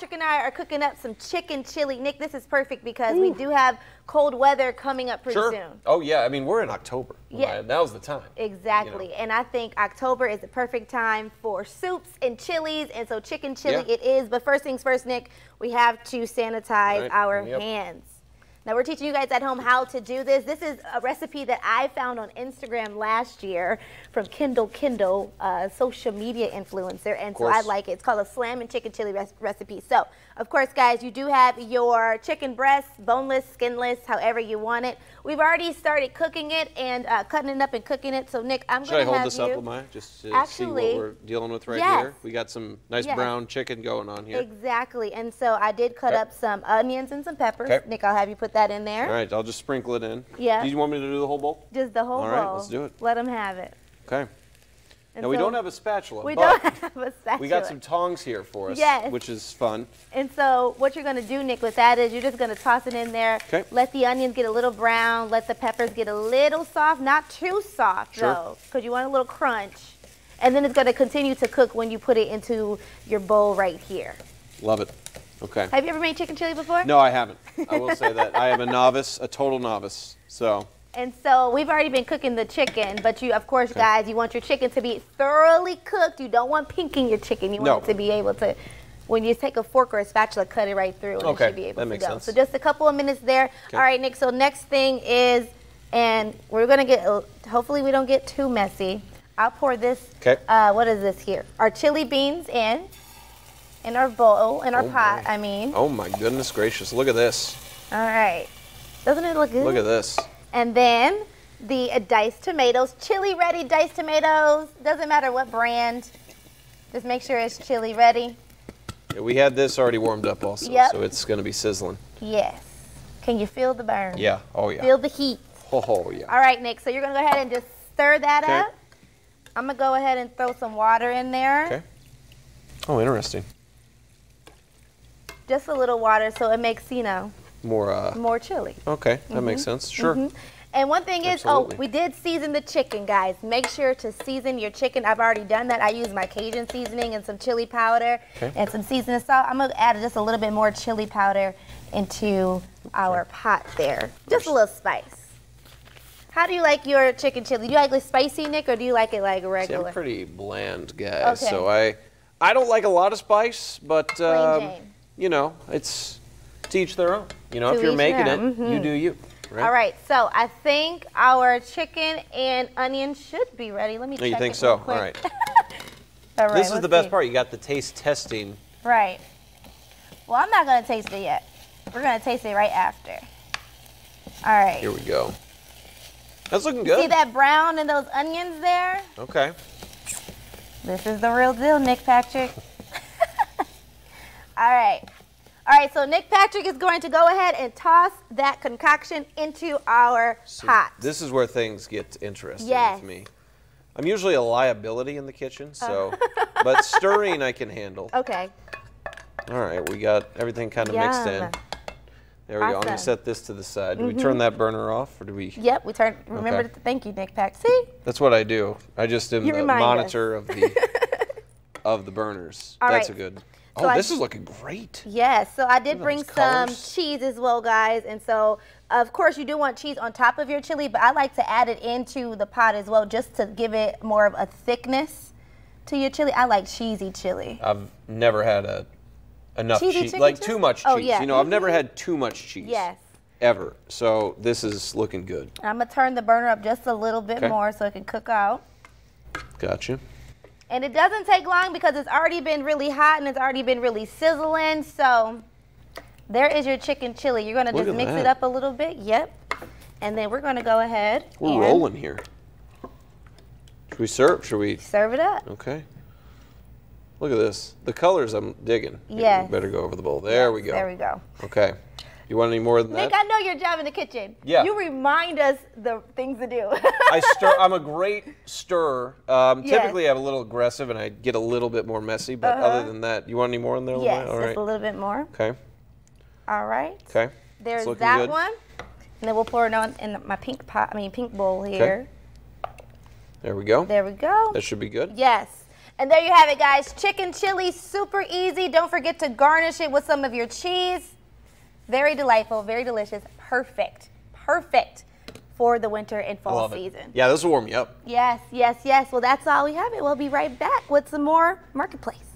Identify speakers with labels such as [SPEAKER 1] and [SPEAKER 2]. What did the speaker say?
[SPEAKER 1] Patrick and I are cooking up some chicken chili. Nick, this is perfect because we do have cold weather coming up pretty
[SPEAKER 2] Sure.
[SPEAKER 1] soon.
[SPEAKER 2] Oh yeah, I mean we're in October.
[SPEAKER 1] Yeah.
[SPEAKER 2] Now's the time.
[SPEAKER 1] Exactly. And I think October is the perfect time for soups and chilies. And so chicken chili
[SPEAKER 2] Yeah.
[SPEAKER 1] it is. But first things first, Nick, we have to sanitize
[SPEAKER 2] Right.
[SPEAKER 1] our
[SPEAKER 2] Yep.
[SPEAKER 1] hands. Now we're teaching you guys at home how to do this. This is a recipe that I found on Instagram last year from Kendall Kendall, a social media influencer, and so I like it. It's called a slam and chicken chili res- recipe. So, of course, guys, you do have your chicken breast, boneless, skinless, however you want it. We've already started cooking it and uh, cutting it up and cooking it. So, Nick, I'm going to have Should I hold
[SPEAKER 2] this
[SPEAKER 1] you.
[SPEAKER 2] up, Lamai, just to see
[SPEAKER 1] Actually,
[SPEAKER 2] what we're dealing with right
[SPEAKER 1] yes.
[SPEAKER 2] here? We got some nice
[SPEAKER 1] Yes.
[SPEAKER 2] brown chicken going on here.
[SPEAKER 1] Exactly. And so I did cut
[SPEAKER 2] Okay.
[SPEAKER 1] up some onions and some peppers.
[SPEAKER 2] Okay.
[SPEAKER 1] Nick, I'll have you put that in there.
[SPEAKER 2] All right, I'll just sprinkle it in.
[SPEAKER 1] Yeah.
[SPEAKER 2] Do you want me to do the whole bowl?
[SPEAKER 1] Just the whole
[SPEAKER 2] All right,
[SPEAKER 1] bowl.
[SPEAKER 2] All right, let's do it.
[SPEAKER 1] Let them have it.
[SPEAKER 2] Okay.
[SPEAKER 1] And
[SPEAKER 2] Now we don't have a spatula,
[SPEAKER 1] We
[SPEAKER 2] but
[SPEAKER 1] don't have a spatula.
[SPEAKER 2] we got some tongs here for us,
[SPEAKER 1] Yes.
[SPEAKER 2] which is fun.
[SPEAKER 1] And so what you're gonna do, Nick, with that is you're just gonna toss it in there.
[SPEAKER 2] 'Kay.
[SPEAKER 1] Let the onions get a little brown. Let the peppers get a little soft, not too soft
[SPEAKER 2] Sure.
[SPEAKER 1] though, because you want a little crunch. And then it's gonna continue to cook when you put it into your bowl right here.
[SPEAKER 2] Love it. Okay.
[SPEAKER 1] Have you ever made chicken chili before?
[SPEAKER 2] No, I haven't. I will say that I am a novice, a total novice. So
[SPEAKER 1] And so we've already been cooking the chicken, but you, of course, guys, you want your chicken to be thoroughly cooked. You don't want pinking your chicken. You want
[SPEAKER 2] No.
[SPEAKER 1] it to be able to, when you take a fork or a spatula, cut it right through, and
[SPEAKER 2] Okay,
[SPEAKER 1] it should be able
[SPEAKER 2] that
[SPEAKER 1] to
[SPEAKER 2] makes
[SPEAKER 1] go.
[SPEAKER 2] sense.
[SPEAKER 1] So just a couple of minutes there.
[SPEAKER 2] Okay.
[SPEAKER 1] All right, Nick. So next thing is, and we're gonna get. Hopefully, we don't get too messy. I'll pour this.
[SPEAKER 2] 'Kay.
[SPEAKER 1] Uh, what is this here? Our chili beans in, in our bowl, in our
[SPEAKER 2] Oh,
[SPEAKER 1] pot.
[SPEAKER 2] my.
[SPEAKER 1] I mean.
[SPEAKER 2] Oh my goodness gracious! Look at this.
[SPEAKER 1] All right. Doesn't it look good?
[SPEAKER 2] Look at this.
[SPEAKER 1] And then the uh, diced tomatoes, chili ready diced tomatoes. Doesn't matter what brand. Just make sure it's chili ready.
[SPEAKER 2] Yeah, we had this already warmed up also,
[SPEAKER 1] Yep.
[SPEAKER 2] so it's going to be sizzling.
[SPEAKER 1] Yes. Can you feel the burn?
[SPEAKER 2] Yeah. Oh yeah.
[SPEAKER 1] Feel the heat.
[SPEAKER 2] Oh yeah.
[SPEAKER 1] All right, Nick. So you're gonna go ahead and just stir that
[SPEAKER 2] Okay.
[SPEAKER 1] up. I'm gonna go ahead and throw some water in there.
[SPEAKER 2] Okay. Oh, interesting.
[SPEAKER 1] Just a little water so it makes, you know,
[SPEAKER 2] More. Uh,
[SPEAKER 1] more chili.
[SPEAKER 2] okay, that makes
[SPEAKER 1] Mm-hmm.
[SPEAKER 2] sense. Sure.
[SPEAKER 1] And one thing is,
[SPEAKER 2] Absolutely.
[SPEAKER 1] oh, we did season the chicken, guys. Make sure to season your chicken. I've already done that. I use my Cajun seasoning and some chili powder
[SPEAKER 2] Okay.
[SPEAKER 1] and some seasoning salt. I'm gonna add just a little bit more chili powder into our pot there. Just a little spice. How do you like your chicken chili? Do you like it spicy, Nick, or do you like it like
[SPEAKER 2] See,
[SPEAKER 1] regular?
[SPEAKER 2] I'm pretty bland guy,
[SPEAKER 1] Okay.
[SPEAKER 2] so I, I don't like a lot of spice, but um. You know, it's to each their own. You know,
[SPEAKER 1] To
[SPEAKER 2] if you're making it.
[SPEAKER 1] Mm-hmm.
[SPEAKER 2] you do you. Right?
[SPEAKER 1] All right, so I think our chicken and onion should be ready. Let me
[SPEAKER 2] Oh, you
[SPEAKER 1] check
[SPEAKER 2] think
[SPEAKER 1] it
[SPEAKER 2] so? All right.
[SPEAKER 1] All right,
[SPEAKER 2] this is the best
[SPEAKER 1] see.
[SPEAKER 2] part. You got the taste testing.
[SPEAKER 1] Right. Well, I'm not gonna taste it yet. We're gonna taste it right after. All right.
[SPEAKER 2] Here we go. That's looking good.
[SPEAKER 1] See that brown and those onions there?
[SPEAKER 2] Okay.
[SPEAKER 1] This is the real deal, Nick Patrick. All right. All right, so Nick Patrick is going to go ahead and toss that concoction into our
[SPEAKER 2] So
[SPEAKER 1] pot.
[SPEAKER 2] This is where things get interesting
[SPEAKER 1] Yes.
[SPEAKER 2] with me. I'm usually a liability in the kitchen, oh. so, but stirring I can handle.
[SPEAKER 1] okay.
[SPEAKER 2] All right, we got everything kind of mixed in. There we go. I'm gonna set this to the side. Do we mm-hmm. turn that burner off, or do we?
[SPEAKER 1] Yep, we turned. Remember
[SPEAKER 2] Okay.
[SPEAKER 1] to thank you, Nick Pack. See?
[SPEAKER 2] That's what I do. I just am
[SPEAKER 1] You
[SPEAKER 2] the
[SPEAKER 1] remind us.
[SPEAKER 2] monitor of the of the burners.
[SPEAKER 1] All
[SPEAKER 2] That's
[SPEAKER 1] right.
[SPEAKER 2] a good.
[SPEAKER 1] So
[SPEAKER 2] Oh,
[SPEAKER 1] I-
[SPEAKER 2] this is looking great.
[SPEAKER 1] Yes, so I did bring some
[SPEAKER 2] colors.
[SPEAKER 1] cheese as well, guys. And so, of course, you do want cheese on top of your chili, but I like to add it into the pot as well just to give it more of a thickness to your chili. I like cheesy chili.
[SPEAKER 2] I've never had a enough
[SPEAKER 1] Cheesy
[SPEAKER 2] cheese, like too much oh, cheese.
[SPEAKER 1] Oh, yeah.
[SPEAKER 2] You know, I've never mm-hmm. had too much cheese.
[SPEAKER 1] Yes.
[SPEAKER 2] Ever. So this is looking good.
[SPEAKER 1] I'm going to turn the burner up just a little bit
[SPEAKER 2] Okay.
[SPEAKER 1] more so it can cook out.
[SPEAKER 2] Gotcha.
[SPEAKER 1] And it doesn't take long because it's already been really hot and it's already been really sizzling. So there is your chicken chili. You're going to
[SPEAKER 2] Look
[SPEAKER 1] just mix it up a little bit. Yep. And then we're going to go ahead
[SPEAKER 2] We're rolling here. Should we serve? Should we?
[SPEAKER 1] serve it up.
[SPEAKER 2] Okay. Look at this. The colors I'm digging.
[SPEAKER 1] Yeah.
[SPEAKER 2] Better go over the bowl. There we go.
[SPEAKER 1] There we go.
[SPEAKER 2] Okay. You want any more than
[SPEAKER 1] Nick,
[SPEAKER 2] that?
[SPEAKER 1] I know your job in the kitchen.
[SPEAKER 2] Yeah.
[SPEAKER 1] You remind us the things to do.
[SPEAKER 2] I stir. I'm a great stirrer. Um,
[SPEAKER 1] Yes.
[SPEAKER 2] Typically, I'm a little aggressive and I get a little bit more messy. But
[SPEAKER 1] Uh-huh.
[SPEAKER 2] other than that, you want any more in there?
[SPEAKER 1] Yes,
[SPEAKER 2] All
[SPEAKER 1] just a little bit more.
[SPEAKER 2] Okay.
[SPEAKER 1] All right.
[SPEAKER 2] Okay.
[SPEAKER 1] There's that
[SPEAKER 2] good.
[SPEAKER 1] one. And then we'll pour it on in my pink pot. I mean pink bowl here. Okay.
[SPEAKER 2] There we go.
[SPEAKER 1] There we go.
[SPEAKER 2] That should be good.
[SPEAKER 1] Yes. And there you have it, guys. Chicken chili, super easy. Don't forget to garnish it with some of your cheese. Very delightful, very delicious, perfect, perfect for the winter and fall season.
[SPEAKER 2] Yeah, this will warm you up.
[SPEAKER 1] Yes, yes, yes. Well, that's all we have. It. We'll be right back with some more Marketplace.